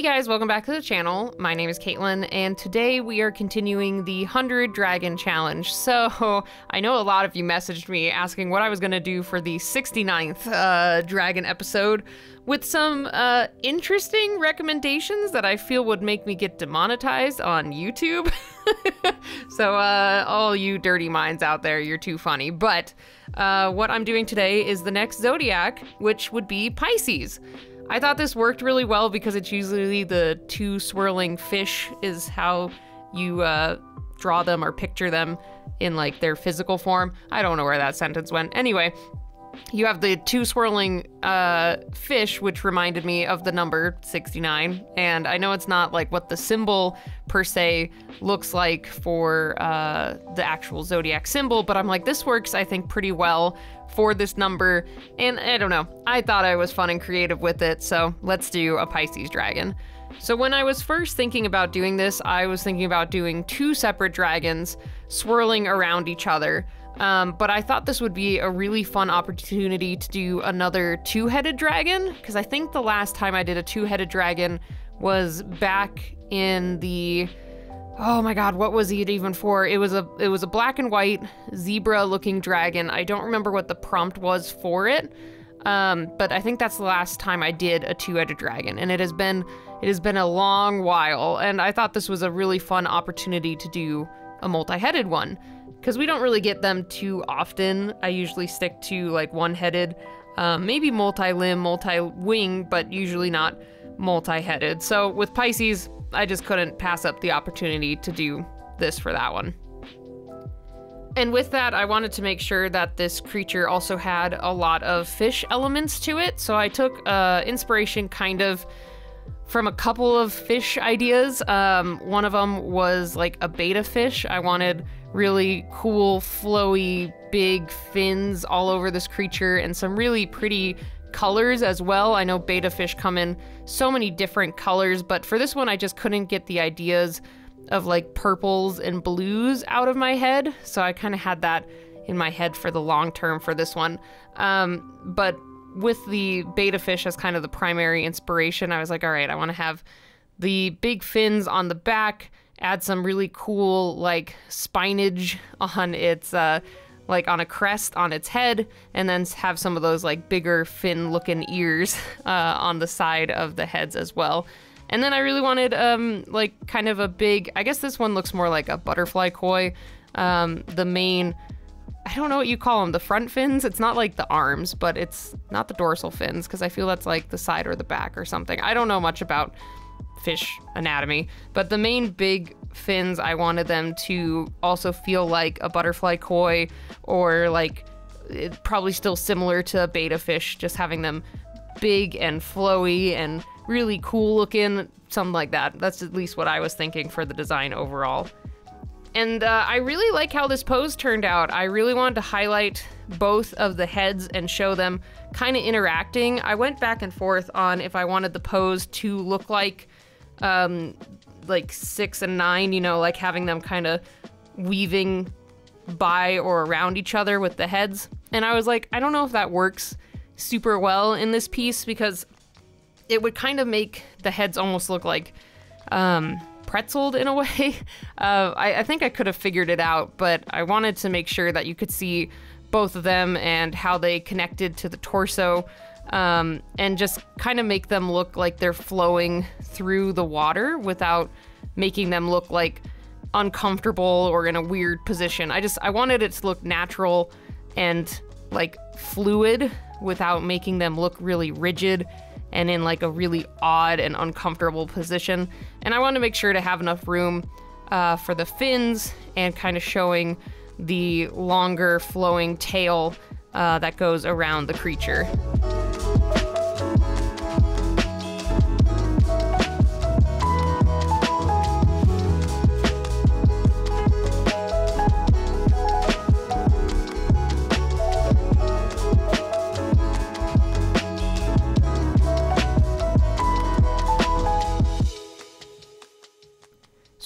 Hey guys, welcome back to the channel. My name is Katelyn, and today we are continuing the 100 Dragon Challenge. So, I know a lot of you messaged me asking what I was going to do for the 69th uh, Dragon episode with some uh, interesting recommendations that I feel would make me get demonetized on YouTube. so, uh, all you dirty minds out there, you're too funny. But uh, what I'm doing today is the next zodiac, which would be Pisces. I thought this worked really well because it's usually the two swirling fish is how you uh, draw them or picture them in like their physical form. I don't know where that sentence went. Anyway, you have the two swirling uh, fish, which reminded me of the number 69. And I know it's not like what the symbol per se looks like for uh, the actual zodiac symbol, but I'm like, this works, I think, pretty well for this number. And I don't know, I thought I was fun and creative with it, so let's do a Pisces dragon. So when I was first thinking about doing this, I was thinking about doing two separate dragons swirling around each other. Um, but I thought this would be a really fun opportunity to do another two headed dragon, because I think the last time I did a two headed dragon was back in the. Oh my god, what was it even for? It was a it was a black and white zebra looking dragon. I don't remember what the prompt was for it. Um, but I think that's the last time I did a two-headed dragon, and it has been it has been a long while. And I thought this was a really fun opportunity to do a multi-headed one because we don't really get them too often. I usually stick to like one headed, um, maybe multi limb, multi wing, but usually not multi headed. So with Pisces, I just couldn't pass up the opportunity to do this for that one. And with that, I wanted to make sure that this creature also had a lot of fish elements to it. So I took uh, inspiration kind of from a couple of fish ideas. Um, one of them was like a betta fish. I wanted really cool, flowy, big fins all over this creature and some really pretty colors as well. I know betta fish come in so many different colors, but for this one, I just couldn't get the ideas of like purples and blues out of my head. So I kind of had that in my head for the long term for this one. Um, but with the betta fish as kind of the primary inspiration, I was like, all right, I want to have the big fins on the back add some really cool like spinage on its uh like on a crest on its head and then have some of those like bigger fin looking ears uh, on the side of the heads as well. And then i really wanted um like kind of a big i guess this one looks more like a butterfly koi um the main I don't know what you call them, the front fins. It's not like the arms, but it's not the dorsal fins because I feel that's like the side or the back or something. I don't know much about fish anatomy. But the main big fins, I wanted them to also feel like a butterfly koi or like probably still similar to a betta fish, just having them big and flowy and really cool looking, something like that. That's at least what I was thinking for the design overall. And uh, I really like how this pose turned out. I really wanted to highlight both of the heads and show them kind of interacting. I went back and forth on if I wanted the pose to look like um, like six and nine, you know, like having them kind of weaving by or around each other with the heads. And I was like, I don't know if that works super well in this piece because it would kind of make the heads almost look like um, pretzeled in a way. Uh, I, I think I could have figured it out, but I wanted to make sure that you could see both of them and how they connected to the torso um, and just kind of make them look like they're flowing through the water without making them look like uncomfortable or in a weird position. I just I wanted it to look natural and like fluid without making them look really rigid and in like a really odd and uncomfortable position. And I want to make sure to have enough room uh, for the fins and kind of showing the longer flowing tail uh, that goes around the creature.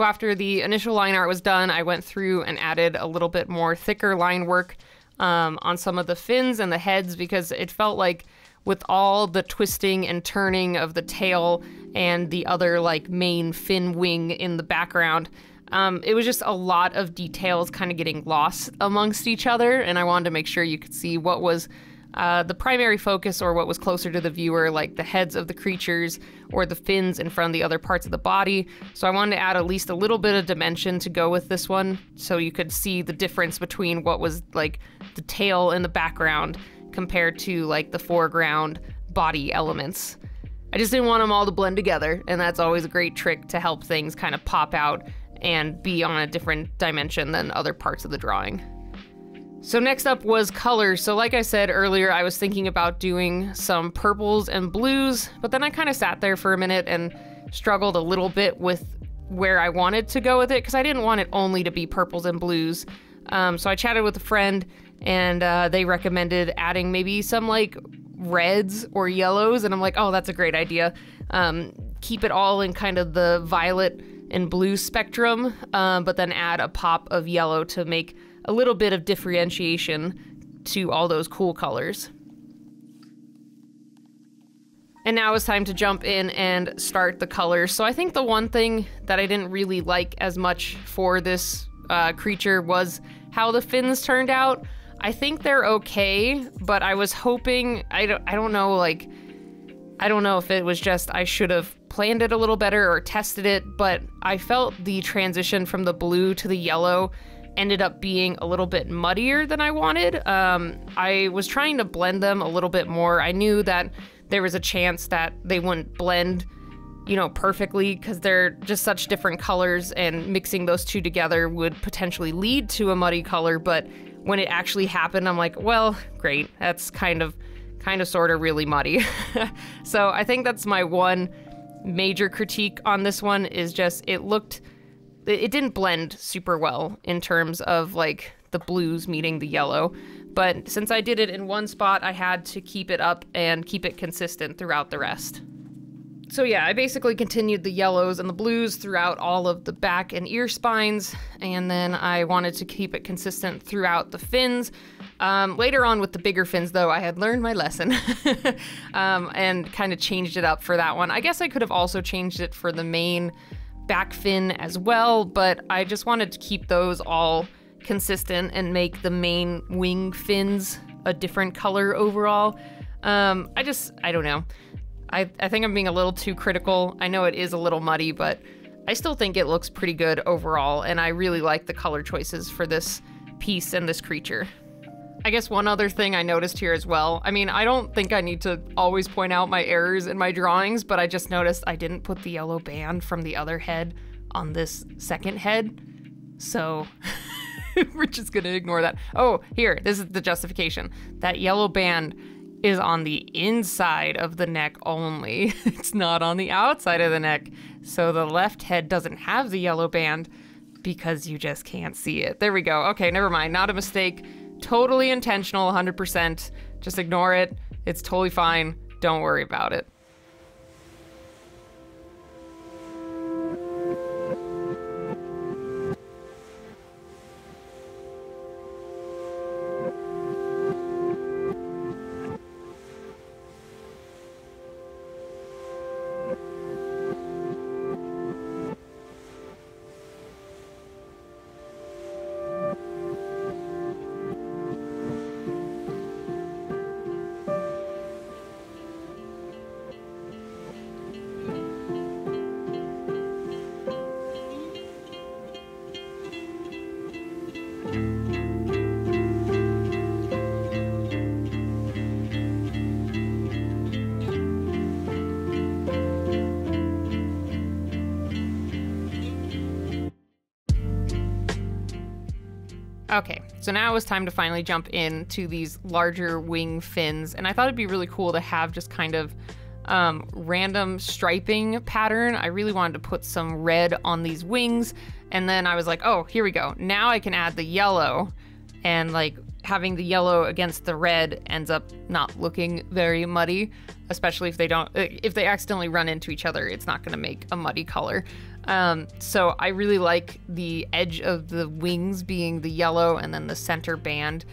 So after the initial line art was done, I went through and added a little bit more thicker line work um, on some of the fins and the heads because it felt like with all the twisting and turning of the tail and the other like main fin wing in the background. Um, it was just a lot of details kind of getting lost amongst each other, and I wanted to make sure you could see what was uh, the primary focus or what was closer to the viewer, like the heads of the creatures or the fins in front of the other parts of the body. So I wanted to add at least a little bit of dimension to go with this one so you could see the difference between what was like the tail in the background compared to like the foreground body elements. I just didn't want them all to blend together, and that's always a great trick to help things kind of pop out and be on a different dimension than other parts of the drawing. So next up was color. So like I said earlier, I was thinking about doing some purples and blues, but then I kind of sat there for a minute and struggled a little bit with where I wanted to go with it because I didn't want it only to be purples and blues. Um, so I chatted with a friend and uh, they recommended adding maybe some like reds or yellows, and I'm like, oh, that's a great idea. Um, keep it all in kind of the violet and blue spectrum, um, but then add a pop of yellow to make a little bit of differentiation to all those cool colors. And now it's time to jump in and start the colors. So I think the one thing that I didn't really like as much for this uh, creature was how the fins turned out. I think they're okay, but I was hoping, I don't, I don't know, like, I don't know if it was just I should have planned it a little better or tested it, but I felt the transition from the blue to the yellow ended up being a little bit muddier than I wanted. Um, I was trying to blend them a little bit more. I knew that there was a chance that they wouldn't blend, you know, perfectly because they're just such different colors, and mixing those two together would potentially lead to a muddy color. But when it actually happened, I'm like, well, great. That's kind of, kind of, sort of, really muddy. so I think that's my one major critique on this one is just it looked it didn't blend super well in terms of like the blues meeting the yellow. But since I did it in one spot, I had to keep it up and keep it consistent throughout the rest. So yeah, I basically continued the yellows and the blues throughout all of the back and ear spines, and then I wanted to keep it consistent throughout the fins. Um, later on with the bigger fins, though, I had learned my lesson um, and kind of changed it up for that one. I guess I could have also changed it for the main back fin as well, but I just wanted to keep those all consistent and make the main wing fins a different color overall. Um, I just, I don't know. I, I think I'm being a little too critical. I know it is a little muddy, but I still think it looks pretty good overall, and I really like the color choices for this piece and this creature. I guess one other thing I noticed here as well. I mean, I don't think I need to always point out my errors in my drawings, but I just noticed I didn't put the yellow band from the other head on this second head. So we're just gonna ignore that. Oh, here, this is the justification. That yellow band is on the inside of the neck only. it's not on the outside of the neck. So the left head doesn't have the yellow band because you just can't see it. There we go. Okay, never mind. Not a mistake. Totally intentional, 100%. Just ignore it. It's totally fine. Don't worry about it. Okay, so now it was time to finally jump into these larger wing fins, and I thought it'd be really cool to have just kind of um, random striping pattern. I really wanted to put some red on these wings, and then I was like, oh, here we go. Now I can add the yellow, and like having the yellow against the red ends up not looking very muddy, especially if they don't, if they accidentally run into each other, it's not gonna make a muddy color. Um, so I really like the edge of the wings being the yellow and then the center band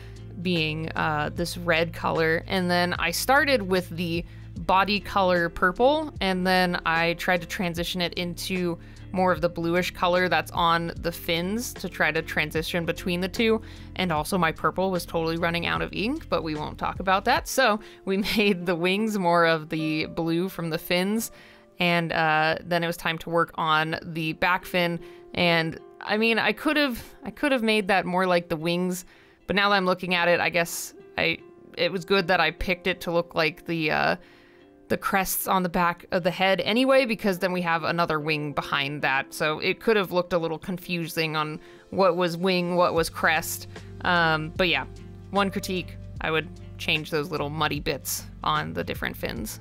being uh, this red color. And then I started with the body color purple, and then I tried to transition it into more of the bluish color that's on the fins to try to transition between the two. And also, my purple was totally running out of ink, but we won't talk about that. So, we made the wings more of the blue from the fins. And uh, then it was time to work on the back fin. And I mean, I could have, I could have made that more like the wings, but now that I'm looking at it, I guess I, it was good that I picked it to look like the, uh, the crests on the back of the head anyway, because then we have another wing behind that. So it could have looked a little confusing on what was wing, what was crest. Um, but yeah, one critique, I would change those little muddy bits on the different fins.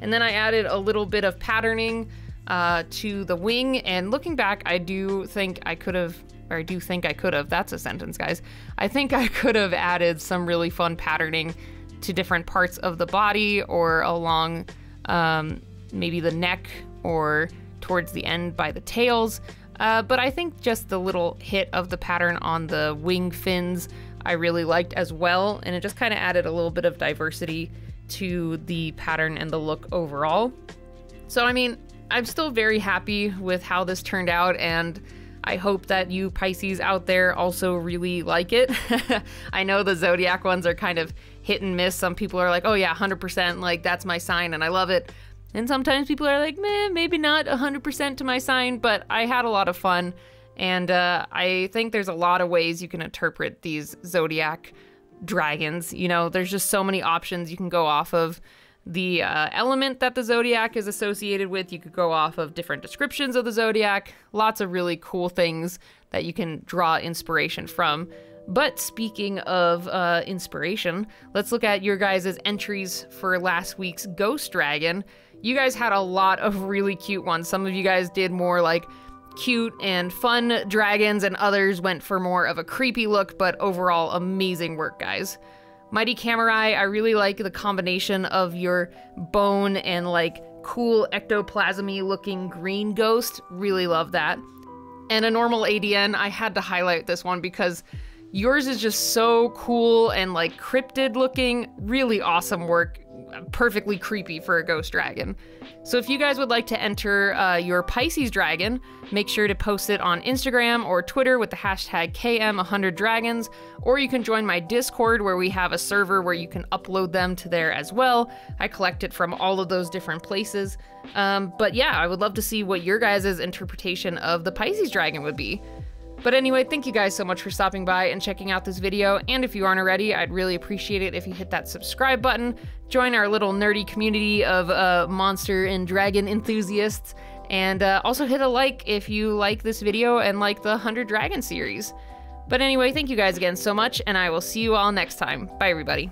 And then I added a little bit of patterning uh, to the wing. And looking back, I do think I could have, or I do think I could have, that's a sentence, guys. I think I could have added some really fun patterning to different parts of the body or along um, maybe the neck or towards the end by the tails. Uh, but I think just the little hit of the pattern on the wing fins I really liked as well, and it just kind of added a little bit of diversity to the pattern and the look overall. So, I mean, I'm still very happy with how this turned out, and I hope that you Pisces out there also really like it. I know the zodiac ones are kind of hit and miss. Some people are like, oh, yeah, 100%, like that's my sign, and I love it. And sometimes people are like, meh, maybe not 100% to my sign, but I had a lot of fun. And uh, I think there's a lot of ways you can interpret these zodiac dragons. You know, there's just so many options you can go off of the uh, element that the zodiac is associated with. You could go off of different descriptions of the zodiac. Lots of really cool things that you can draw inspiration from. But speaking of uh, inspiration, let's look at your guys' entries for last week's Ghost Dragon. You guys had a lot of really cute ones. Some of you guys did more like cute and fun dragons, and others went for more of a creepy look, but overall, amazing work, guys. Mighty Camurai, I really like the combination of your bone and like cool ectoplasmy looking green ghost. Really love that. And a normal ADN, I had to highlight this one because yours is just so cool and like cryptid looking. Really awesome work perfectly creepy for a ghost dragon. So if you guys would like to enter uh, your Pisces dragon, make sure to post it on Instagram or Twitter with the hashtag KM100dragons, or you can join my Discord where we have a server where you can upload them to there as well. I collect it from all of those different places. Um, but yeah, I would love to see what your guys' interpretation of the Pisces dragon would be. But anyway, thank you guys so much for stopping by and checking out this video. And if you aren't already, I'd really appreciate it if you hit that subscribe button, join our little nerdy community of uh, monster and dragon enthusiasts, and uh, also hit a like if you like this video and like the 100 Dragon series. But anyway, thank you guys again so much, and I will see you all next time. Bye, everybody.